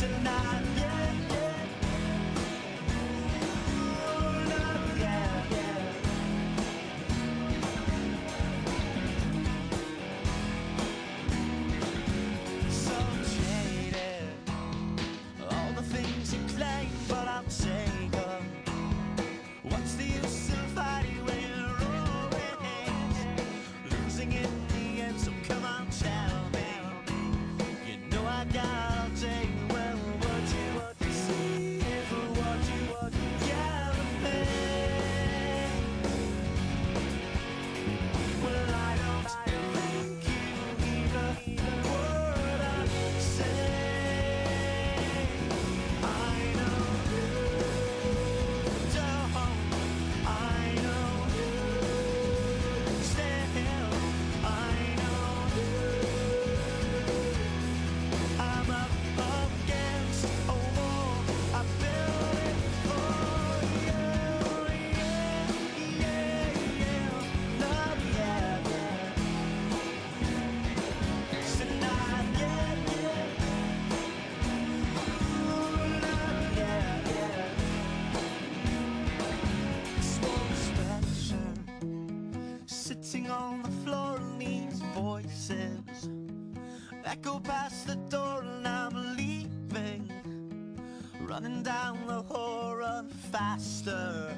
tonight. on the floor and these voices echo past the door and I'm leaving, running down the hall, run faster.